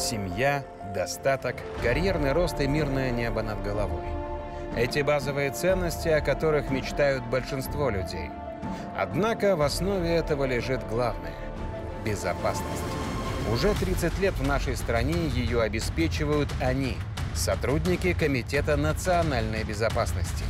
Семья, достаток, карьерный рост и мирное небо над головой. Эти базовые ценности, о которых мечтают большинство людей. Однако в основе этого лежит главное – безопасность. Уже 30 лет в нашей стране ее обеспечивают они – сотрудники Комитета национальной безопасности –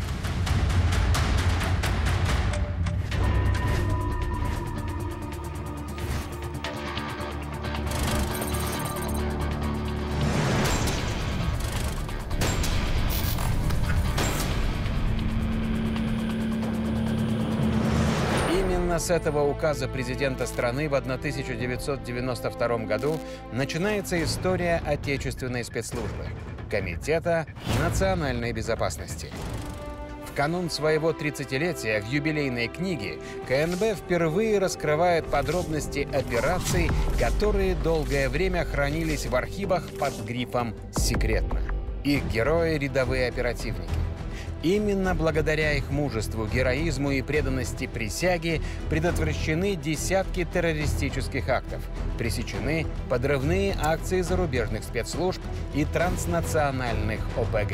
с этого указа президента страны в 1992 году начинается история отечественной спецслужбы – Комитета национальной безопасности. В канун своего 30-летия в юбилейной книге КНБ впервые раскрывает подробности операций, которые долгое время хранились в архивах под грифом «Секретно». Их герои – рядовые оперативники. Именно благодаря их мужеству, героизму и преданности присяге предотвращены десятки террористических актов, пресечены подрывные акции зарубежных спецслужб и транснациональных ОПГ.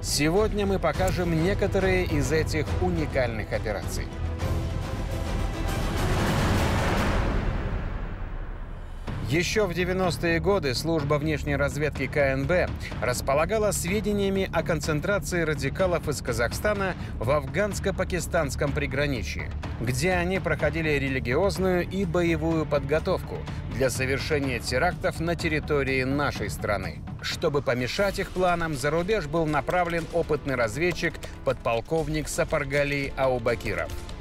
Сегодня мы покажем некоторые из этих уникальных операций. Еще в 90-е годы служба внешней разведки КНБ располагала сведениями о концентрации радикалов из Казахстана в афганско-пакистанском приграничье, где они проходили религиозную и боевую подготовку для совершения терактов на территории нашей страны. Чтобы помешать их планам, за рубеж был направлен опытный разведчик подполковник Сапаргали Аубакиров –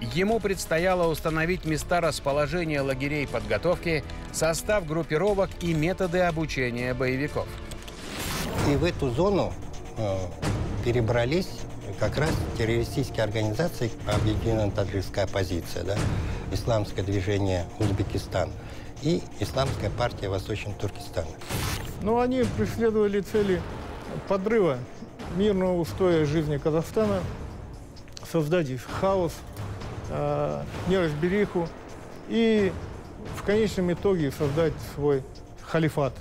Ему предстояло установить места расположения лагерей подготовки, состав группировок и методы обучения боевиков. И в эту зону э, перебрались как раз террористические организации, объединенная таджикская оппозиция, да, исламское движение Узбекистан и исламская партия Восточного Туркестана. Ну, они преследовали цели подрыва мирного устоя жизни Казахстана, создать хаос, э, неразбериху и в конечном итоге создать свой халифат.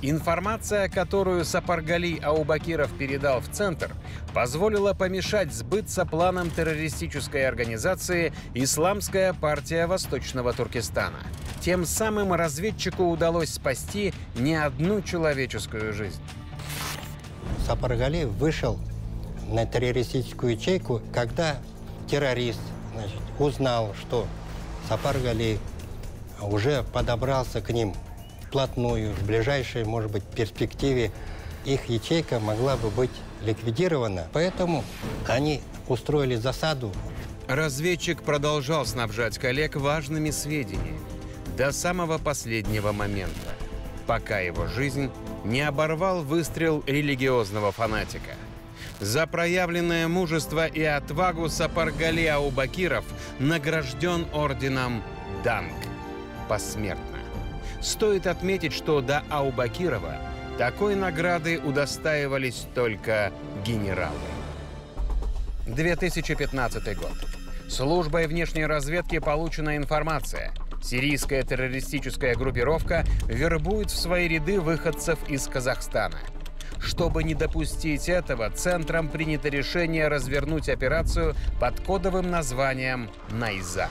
Информация, которую Сапаргали Аубакиров передал в Центр, позволила помешать сбыться планам террористической организации «Исламская партия Восточного Туркестана». Тем самым разведчику удалось спасти не одну человеческую жизнь. Сапаргали вышел на террористическую ячейку, когда террорист значит, узнал, что Сапар Гали уже подобрался к ним вплотную, в ближайшей, может быть, перспективе их ячейка могла бы быть ликвидирована. Поэтому они устроили засаду. Разведчик продолжал снабжать коллег важными сведениями до самого последнего момента, пока его жизнь не оборвал выстрел религиозного фанатика – за проявленное мужество и отвагу Сапаргали Аубакиров награжден орденом Данг посмертно. Стоит отметить, что до Аубакирова такой награды удостаивались только генералы. 2015 год. Службой внешней разведки получена информация. Сирийская террористическая группировка вербует в свои ряды выходцев из Казахстана – чтобы не допустить этого, Центром принято решение развернуть операцию под кодовым названием «Найза».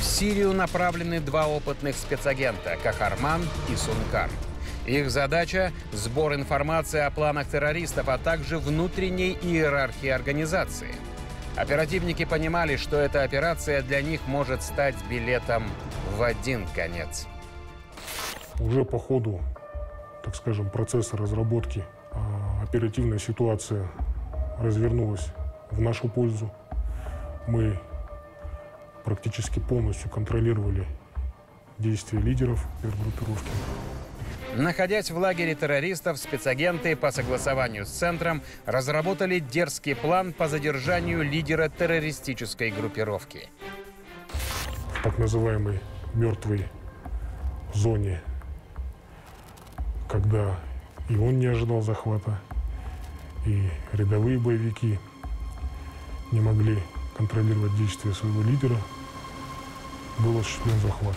В Сирию направлены два опытных спецагента – Кахарман и Сункар. Их задача – сбор информации о планах террористов, а также внутренней иерархии организации. Оперативники понимали, что эта операция для них может стать билетом в один конец. Уже по ходу, так скажем, процесса разработки а, оперативная ситуация развернулась в нашу пользу. Мы практически полностью контролировали действия лидеров группировки. Находясь в лагере террористов, спецагенты по согласованию с Центром разработали дерзкий план по задержанию лидера террористической группировки. В так называемой мертвой зоне, когда и он не ожидал захвата, и рядовые боевики не могли контролировать действия своего лидера, был осуществлен захват.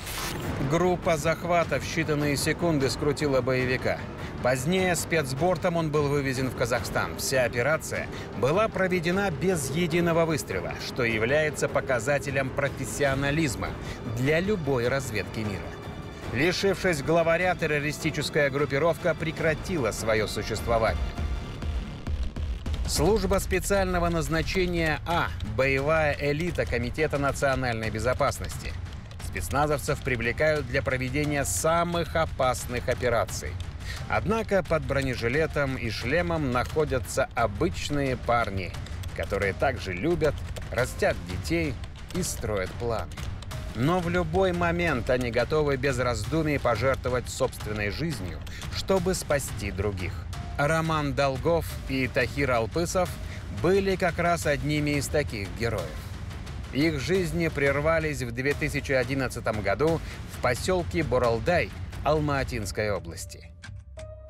Группа захвата в считанные секунды скрутила боевика. Позднее спецбортом он был вывезен в Казахстан. Вся операция была проведена без единого выстрела, что является показателем профессионализма для любой разведки мира. Лишившись главаря, террористическая группировка прекратила свое существование. Служба специального назначения А – боевая элита Комитета национальной безопасности. Спецназовцев привлекают для проведения самых опасных операций. Однако под бронежилетом и шлемом находятся обычные парни, которые также любят, растят детей и строят планы. Но в любой момент они готовы без раздумий пожертвовать собственной жизнью, чтобы спасти других. Роман Долгов и Тахир Алпысов были как раз одними из таких героев. Их жизни прервались в 2011 году в поселке Боралдай Алма-Атинской области.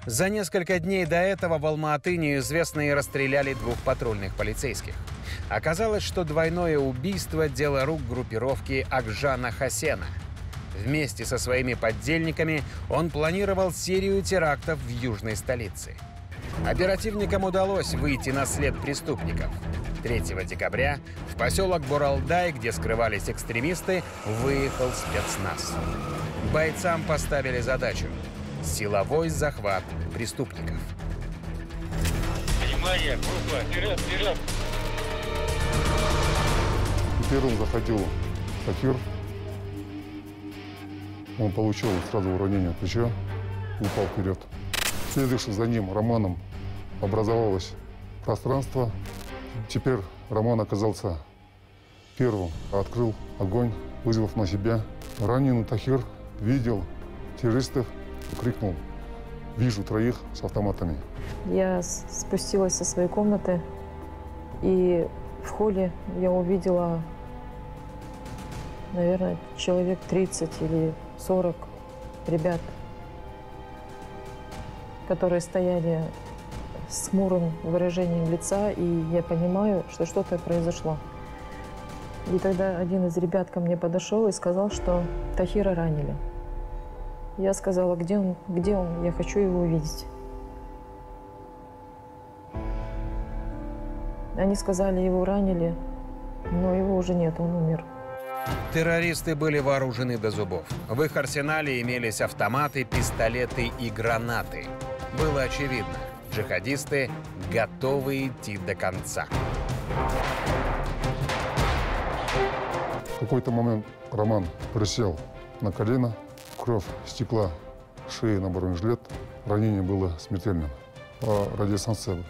За несколько дней до этого в Алма-Аты неизвестные расстреляли двух патрульных полицейских. Оказалось, что двойное убийство – дело рук группировки Акжана Хасена. Вместе со своими поддельниками он планировал серию терактов в южной столице. Оперативникам удалось выйти на след преступников. 3 декабря в поселок Буралдай, где скрывались экстремисты, выехал спецназ. Бойцам поставили задачу – силовой захват преступников. Внимание, группа, вперед, вперед! Первым заходил Тахир. Он получил сразу ранение плеча, упал вперед. Следующим за ним Романом образовалось пространство. Теперь Роман оказался первым, открыл огонь, вызвав на себя. Раненый Тахир видел террористов, крикнул «Вижу троих с автоматами». Я спустилась со своей комнаты, и в холле я увидела, наверное, человек 30 или 40 ребят, которые стояли с хмурым выражением лица, и я понимаю, что что-то произошло. И тогда один из ребят ко мне подошел и сказал, что Тахира ранили. Я сказала, где он, где он, я хочу его увидеть. Они сказали, его ранили, но его уже нет, он умер. Террористы были вооружены до зубов. В их арсенале имелись автоматы, пистолеты и гранаты. Было очевидно, джихадисты готовы идти до конца. В какой-то момент Роман присел на колено, кровь стекла шеи на бронежилет, ранение было смертельным. По радиостанции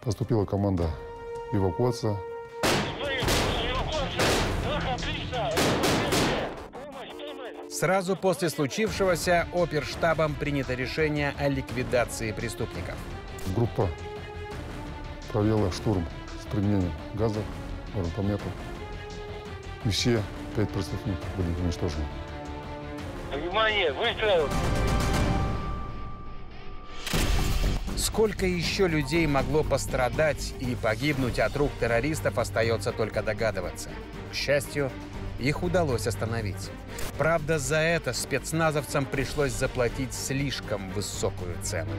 поступила команда эвакуация. Сразу после случившегося оперштабом принято решение о ликвидации преступников. Группа провела штурм с применением газа, гранатометов. И все пять преступников были уничтожены. Внимание, выстрел! Сколько еще людей могло пострадать и погибнуть от рук террористов, остается только догадываться. К счастью, их удалось остановить. Правда, за это спецназовцам пришлось заплатить слишком высокую цену.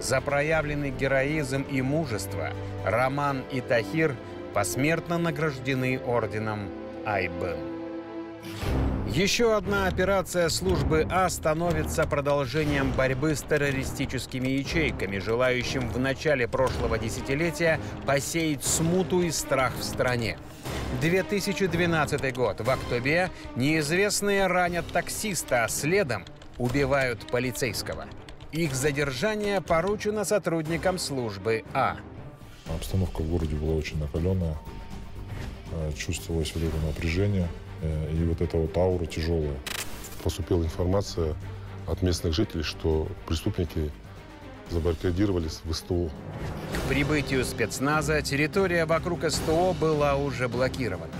За проявленный героизм и мужество Роман и Тахир посмертно награждены орденом Айбел. Еще одна операция службы А становится продолжением борьбы с террористическими ячейками, желающим в начале прошлого десятилетия посеять смуту и страх в стране. 2012 год. В Актобе неизвестные ранят таксиста, а следом убивают полицейского. Их задержание поручено сотрудникам службы А. Обстановка в городе была очень накаленная. Э, Чувствовалось вот это напряжение э, и вот эта вот аура тяжелая. Поступила информация от местных жителей, что преступники забаррикадировались в СТО. К прибытию спецназа территория вокруг СТО была уже блокирована.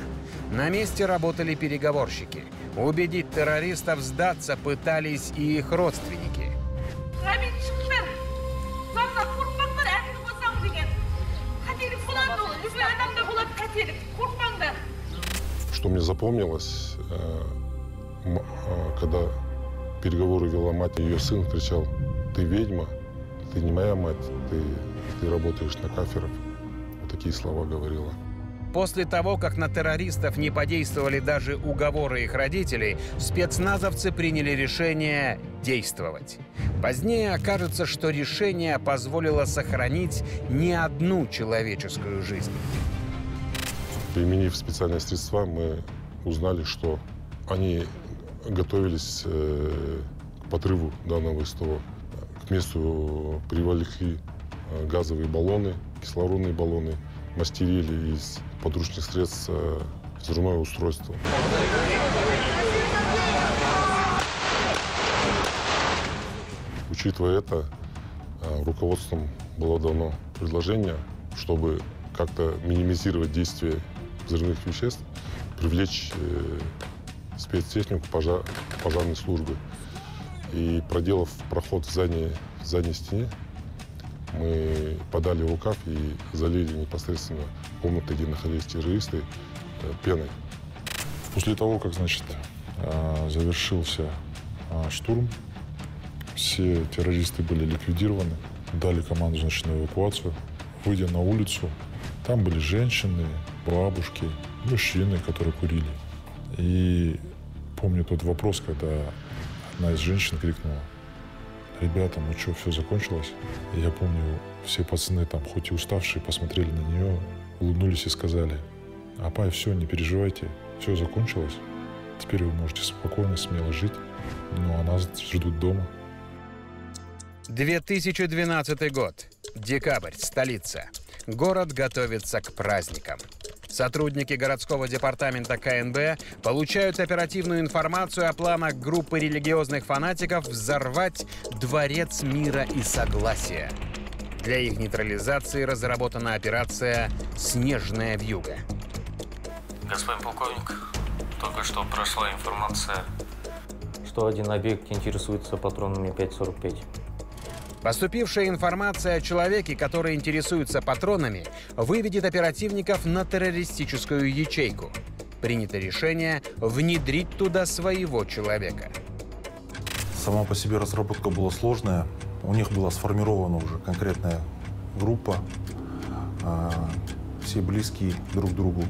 На месте работали переговорщики. Убедить террористов сдаться пытались и их родственники. Қателік қорықпаңдар Что мне запомнилось, э, э, когда переговоры вела мать, ее сын кричал, ты ведьма, ты не моя мать, ты, ты работаешь на каферов. Вот такие слова говорила. После того, как на террористов не подействовали даже уговоры их родителей, спецназовцы приняли решение действовать. Позднее окажется, что решение позволило сохранить не одну человеческую жизнь. Применив специальные средства, мы узнали, что они готовились э, к подрыву данного СТО. К месту привлекли э, газовые баллоны, кислородные баллоны, мастерили из подручных средств э, взрывное устройство. Учитывая это, руководством было дано предложение, чтобы как-то минимизировать действие взрывных веществ, привлечь э, спецтехнику пожар- пожарной службы. И проделав проход в задней, в задней стене, мы подали рукав и залили непосредственно комнаты, где находились террористы, э, пеной. После того, как, значит, а, завершился а, штурм, все террористы были ликвидированы, дали команду, значит, на эвакуацию. Выйдя на улицу, там были женщины, бабушки, мужчины, которые курили. И помню тот вопрос, когда одна из женщин крикнула, ребята, ну что, все закончилось? И я помню, все пацаны там, хоть и уставшие, посмотрели на нее, улыбнулись и сказали, Апай, все, не переживайте, все закончилось. Теперь вы можете спокойно, смело жить, но нас ждут дома. 2012 год. Декабрь. Столица. Город готовится к праздникам. Сотрудники городского департамента КНБ получают оперативную информацию о планах группы религиозных фанатиков взорвать Дворец мира и согласия. Для их нейтрализации разработана операция «Снежная вьюга». Господин полковник, только что прошла информация, что один объект интересуется патронами 5.45. Поступившая информация о человеке, который интересуется патронами, выведет оперативников на террористическую ячейку. Принято решение внедрить туда своего человека. Сама по себе разработка была сложная. У них была сформирована уже конкретная группа. а, Все близкие друг к другу.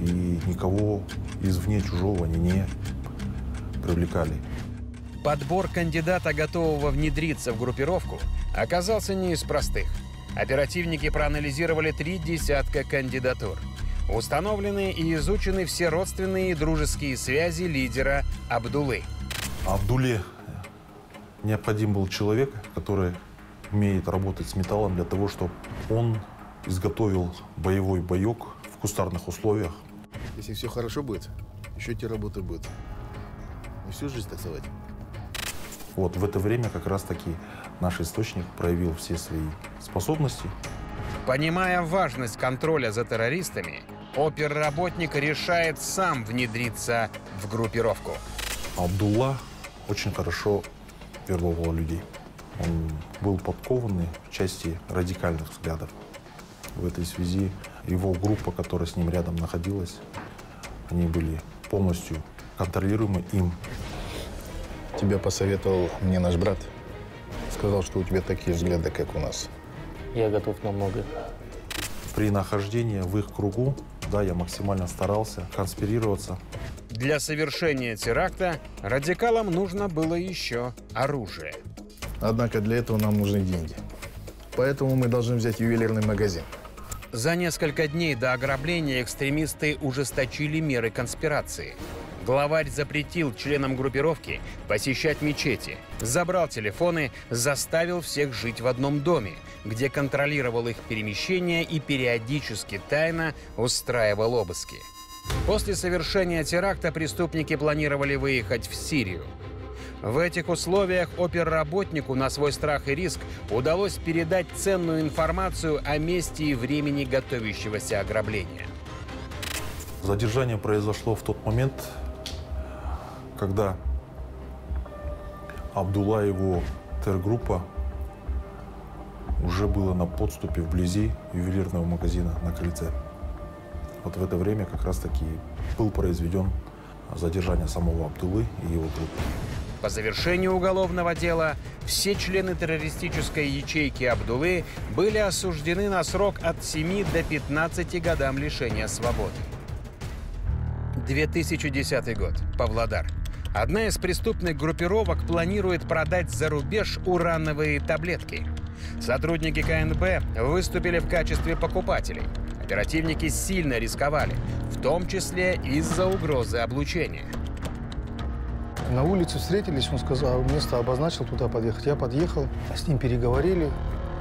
И никого извне чужого они не привлекали. Подбор кандидата, готового внедриться в группировку, оказался не из простых. Оперативники проанализировали три десятка кандидатур. Установлены и изучены все родственные и дружеские связи лидера Абдулы. Абдуле необходим был человек, который умеет работать с металлом для того, чтобы он изготовил боевой боек в кустарных условиях. Если все хорошо будет, еще те работы будет. Не всю жизнь, так сказать. Вот в это время как раз-таки наш источник проявил все свои способности. Понимая важность контроля за террористами, оперработник решает сам внедриться в группировку. Абдулла очень хорошо вербовал людей. Он был подкованный в части радикальных взглядов. В этой связи его группа, которая с ним рядом находилась, они были полностью контролируемы им. Тебя посоветовал мне наш брат. Сказал, что у тебя такие взгляды, как у нас. Я готов на многое. При нахождении в их кругу, да, я максимально старался конспирироваться. Для совершения теракта радикалам нужно было еще оружие. Однако для этого нам нужны деньги. Поэтому мы должны взять ювелирный магазин. За несколько дней до ограбления экстремисты ужесточили меры конспирации. Главарь запретил членам группировки посещать мечети, забрал телефоны, заставил всех жить в одном доме, где контролировал их перемещение и периодически тайно устраивал обыски. После совершения теракта преступники планировали выехать в Сирию. В этих условиях оперработнику на свой страх и риск удалось передать ценную информацию о месте и времени готовящегося ограбления. Задержание произошло в тот момент, когда Абдулла и его тергруппа уже было на подступе вблизи ювелирного магазина на крыльце. Вот в это время как раз-таки был произведен задержание самого Абдулы и его группы. По завершению уголовного дела все члены террористической ячейки Абдулы были осуждены на срок от 7 до 15 годам лишения свободы. 2010 год. Павлодар. Одна из преступных группировок планирует продать за рубеж урановые таблетки. Сотрудники КНБ выступили в качестве покупателей. Оперативники сильно рисковали, в том числе из-за угрозы облучения. На улице встретились, он сказал, место обозначил, туда подъехать. Я подъехал, с ним переговорили.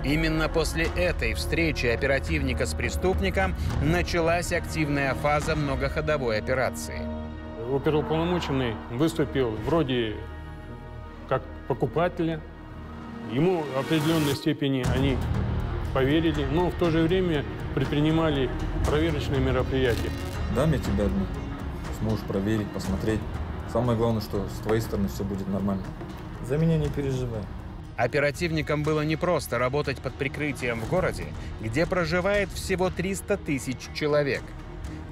Именно после этой встречи оперативника с преступником началась активная фаза многоходовой операции. Оперуполномоченный выступил вроде как покупателя. Ему в определенной степени они поверили, но в то же время предпринимали проверочные мероприятия. Дам я тебе одну. Сможешь проверить, посмотреть. Самое главное, что с твоей стороны все будет нормально. За меня не переживай. Оперативникам было непросто работать под прикрытием в городе, где проживает всего 300 тысяч человек.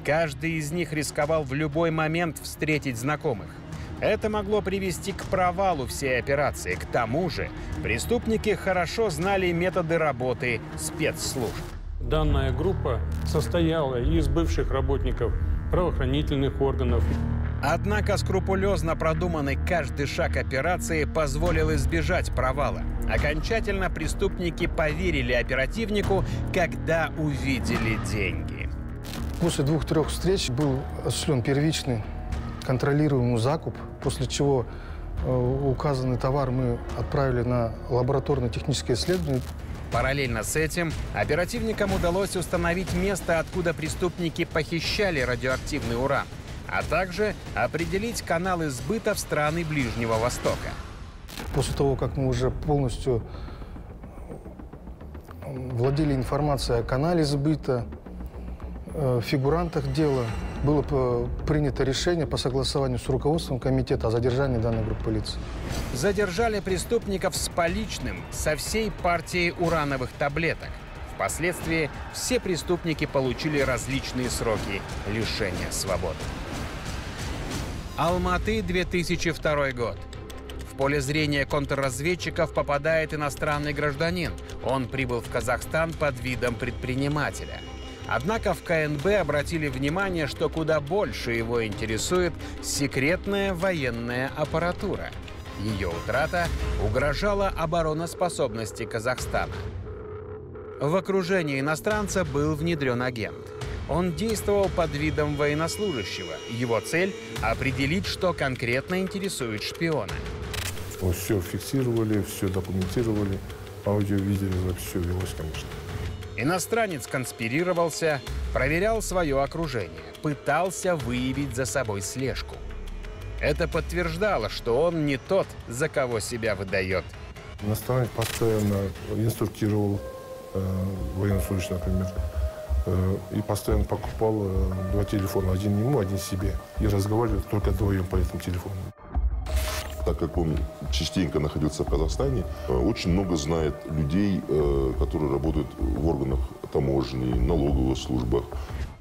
Каждый из них рисковал в любой момент встретить знакомых. Это могло привести к провалу всей операции. К тому же преступники хорошо знали методы работы спецслужб. Данная группа состояла из бывших работников правоохранительных органов. Однако скрупулезно продуманный каждый шаг операции позволил избежать провала. Окончательно преступники поверили оперативнику, когда увидели деньги. После двух-трех встреч был осуществлен первичный контролируемый закуп, после чего э, указанный товар мы отправили на лабораторно-техническое исследование. Параллельно с этим оперативникам удалось установить место, откуда преступники похищали радиоактивный уран, а также определить каналы сбыта в страны Ближнего Востока. После того, как мы уже полностью владели информацией о канале сбыта, э, фигурантах дела, было п- принято решение по согласованию с руководством комитета о задержании данной группы лиц. Задержали преступников с поличным со всей партией урановых таблеток. Впоследствии все преступники получили различные сроки лишения свободы. Алматы, 2002 год. В поле зрения контрразведчиков попадает иностранный гражданин. Он прибыл в Казахстан под видом предпринимателя. Однако в КНБ обратили внимание, что куда больше его интересует секретная военная аппаратура. Ее утрата угрожала обороноспособности Казахстана. В окружении иностранца был внедрен агент. Он действовал под видом военнослужащего. Его цель – определить, что конкретно интересует шпиона. Мы все фиксировали, все документировали, аудио, видеозапись, все велось, конечно. Иностранец конспирировался, проверял свое окружение, пытался выявить за собой слежку. Это подтверждало, что он не тот, за кого себя выдает. Иностранец постоянно инструктировал э, военнослужащих, например, э, и постоянно покупал э, два телефона, один ему, один себе, и разговаривал только вдвоем по этому телефону. Так как он частенько находился в Казахстане, э, очень много знает людей, э, которые работают в органах таможни, налоговых службах.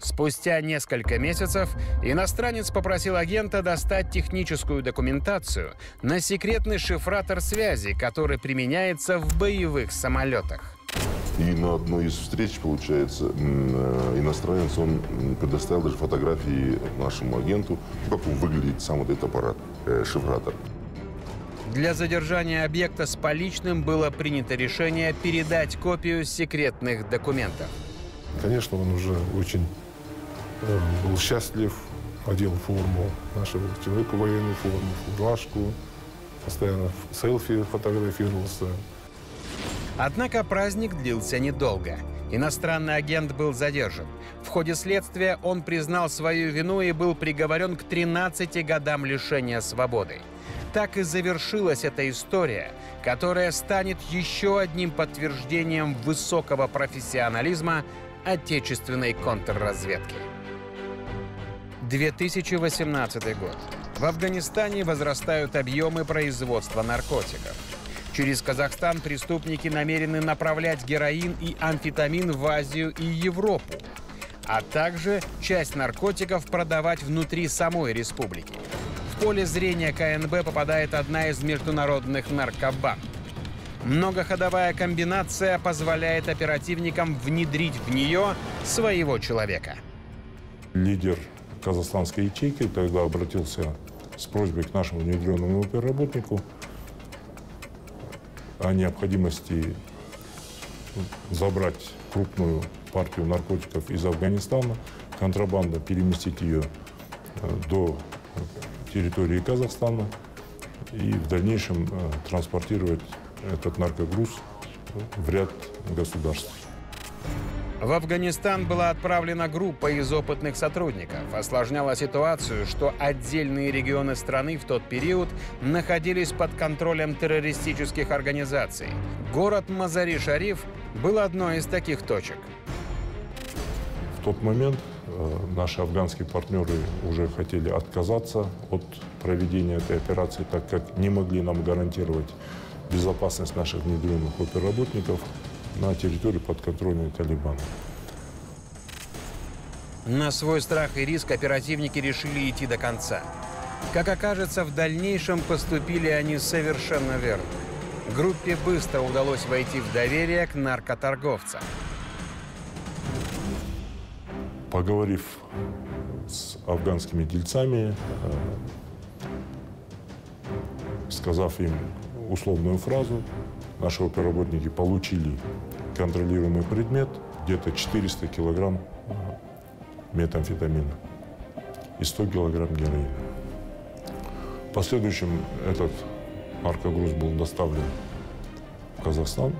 Спустя несколько месяцев иностранец попросил агента достать техническую документацию на секретный шифратор связи, который применяется в боевых самолетах. И на одной из встреч, получается, э, иностранец, он предоставил даже фотографии нашему агенту, как выглядит сам вот этот аппарат, шифратор. Для задержания объекта с поличным было принято решение передать копию секретных документов. Конечно, он уже очень э, был счастлив, одел форму нашего человека, военную форму, фуражку, постоянно в селфи фотографировался. Однако праздник длился недолго. Иностранный агент был задержан. В ходе следствия он признал свою вину и был приговорен к 13 годам лишения свободы. Так и завершилась эта история, которая станет еще одним подтверждением высокого профессионализма отечественной контрразведки. 2018 год. В Афганистане возрастают объемы производства наркотиков. Через Казахстан преступники намерены направлять героин и амфетамин в Азию и Европу. а также часть наркотиков продавать внутри самой республики. В поле зрения КНБ попадает одна из международных наркобанд. Многоходовая комбинация позволяет оперативникам внедрить в нее своего человека. Лидер казахстанской ячейки тогда обратился с просьбой к нашему внедренному оперработнику о необходимости забрать крупную партию наркотиков из Афганистана, контрабанда переместить ее э, до территории Казахстана и в дальнейшем э, транспортировать этот наркогруз в ряд государств. В Афганистан была отправлена группа из опытных сотрудников. Осложняла ситуацию, что отдельные регионы страны в тот период находились под контролем террористических организаций. Город Мазари-Шариф был одной из таких точек. В тот момент наши афганские партнеры уже хотели отказаться от проведения этой операции, так как не могли нам гарантировать безопасность наших внедренных оперработников на территории подконтрольной Талибана. На свой страх и риск оперативники решили идти до конца. Как окажется, в дальнейшем поступили они совершенно верно. Группе быстро удалось войти в доверие к наркоторговцам. Поговорив с афганскими дельцами, э, сказав им условную фразу, наши оперработники получили контролируемый предмет, где-то 400 килограмм метамфетамина и 100 килограмм героина. В последующем этот наркогруз был доставлен в Казахстан.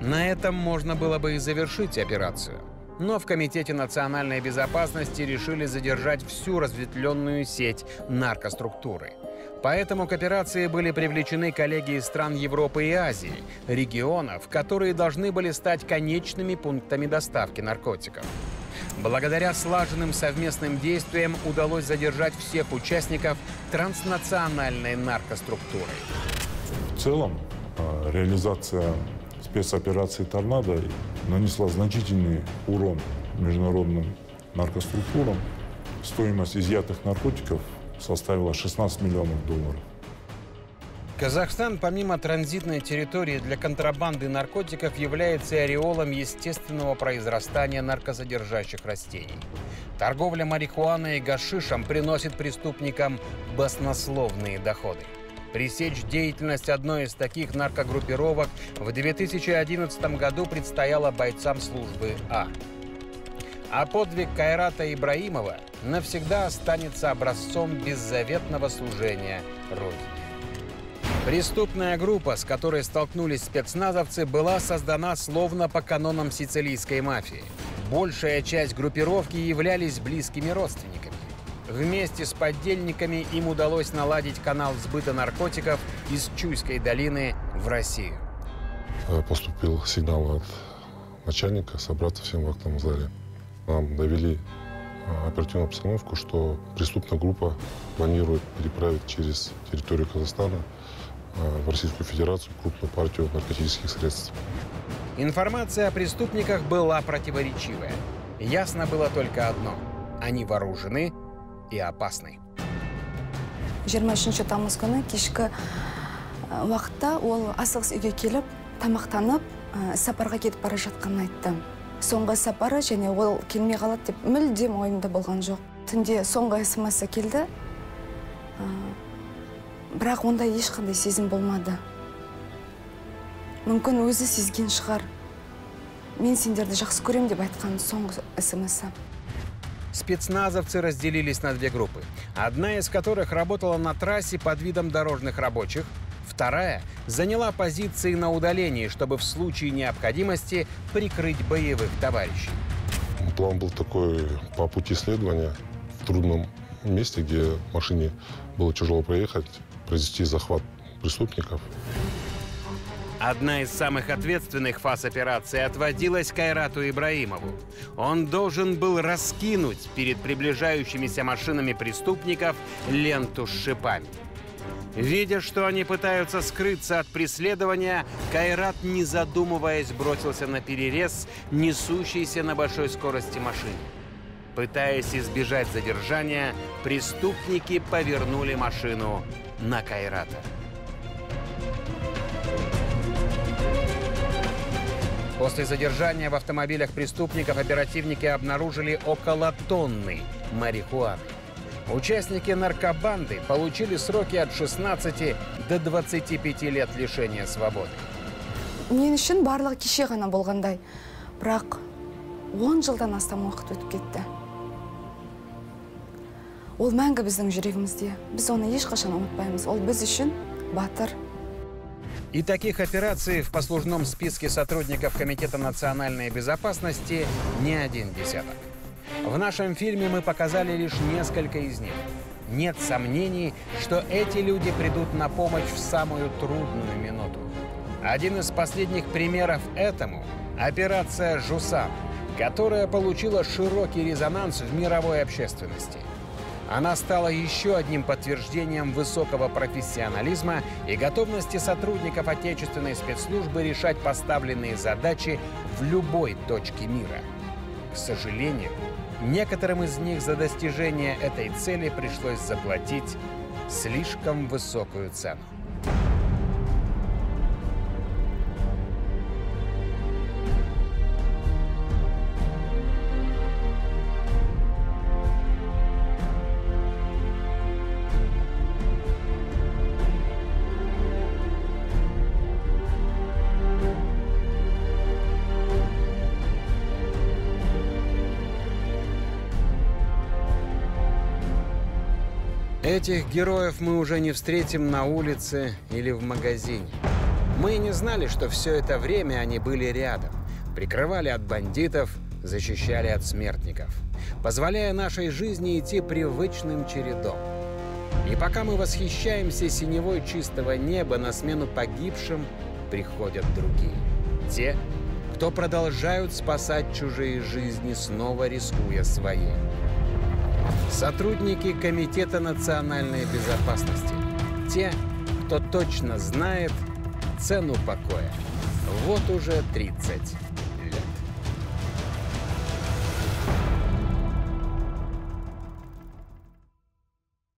На этом можно было бы и завершить операцию. Но в Комитете национальной безопасности решили задержать всю разветвленную сеть наркоструктуры. Поэтому к операции были привлечены коллеги из стран Европы и Азии, регионов, которые должны были стать конечными пунктами доставки наркотиков. Благодаря слаженным совместным действиям удалось задержать всех участников транснациональной наркоструктуры. В целом, а, реализация спецоперации «Торнадо» нанесла значительный урон международным наркоструктурам. Стоимость изъятых наркотиков составила 16 миллионов долларов. Казахстан, помимо транзитной территории для контрабанды наркотиков, является ореолом естественного произрастания наркосодержащих растений. Торговля марихуаной и гашишем приносит преступникам баснословные доходы. Пресечь деятельность одной из таких наркогруппировок в 2011 году предстояло бойцам службы А. А подвиг Кайрата Ибраимова навсегда останется образцом беззаветного служения Родине. Преступная группа, с которой столкнулись спецназовцы, была создана словно по канонам сицилийской мафии. Большая часть группировки являлись близкими родственниками. Вместе с поддельниками им удалось наладить канал сбыта наркотиков из Чуйской долины в Россию. Э, поступил сигнал от начальника собраться всем в актовом зале. Нам довели э, оперативную обстановку, что преступная группа планирует переправить через территорию Казахстана Э, в Российскую Федерацию крупную партию наркотических средств. Информация о преступниках была противоречивая. Ясно было только одно – они вооружены и опасны. 23 тамыз күні кешкі уақытта ол асығыс үйге келіп тамақтанып сапарға кетіп бара жатқанын айтты. Соңғы сапары және ол келмей қалады деп мүлдем ойымда болған жоқ. Түнде соңғы смс келді. Бірақ онда ешқандай сезім болмады. Мүмкін өзі сезген шығар. Мен сендерді жақсы көремін деп айтқан соңғы смс Спецназовцы разделились на две группы. Одна из которых работала на трассе под видом дорожных рабочих, вторая заняла позиции на удалении, чтобы в случае необходимости прикрыть боевых товарищей. План был такой по пути следования в трудном месте, где машине было тяжело проехать, произвести захват преступников. Одна из самых ответственных фаз операции отводилась Кайрату Ибраимову. Он должен был раскинуть перед приближающимися машинами преступников ленту с шипами. Видя, что они пытаются скрыться от преследования, Кайрат, не задумываясь, бросился на перерез несущейся на большой скорости машине. Пытаясь избежать задержания, преступники повернули машину на Кайрата. После задержания в автомобилях преступников оперативники обнаружили около тонны марихуаны. Участники наркобанды получили сроки от 16 до 25 лет лишения свободы. мен үшін барлығы кеше ғана болғандай бірақ 10 жылдан астам уақыт өтіп кетті ол мәңгі біздің жүрегімізде біз оны ешқашан ұмытпаймыз ол біз үшін батыр и таких операций в послужном списке сотрудников Комитета национальной безопасности не один десяток. В нашем фильме мы показали лишь несколько из них. Нет сомнений, что эти люди придут на помощь в самую трудную минуту. Один из последних примеров этому – операция «Жусан», которая получила широкий резонанс в мировой общественности. Она стала еще одним подтверждением высокого профессионализма и готовности сотрудников отечественной спецслужбы решать поставленные задачи в любой точке мира. К сожалению, некоторым из них за достижение этой цели пришлось заплатить слишком высокую цену. Этих героев мы уже не встретим на улице или в магазине. Мы не знали, что все это время они были рядом, прикрывали от бандитов, защищали от смертников, позволяя нашей жизни идти привычным чередом. И пока мы восхищаемся синевой чистого неба, на смену погибшим приходят другие. Те, кто продолжают спасать чужие жизни, снова рискуя своей. Сотрудники Комитета национальной безопасности. Те, кто точно знает цену покоя. Вот уже 30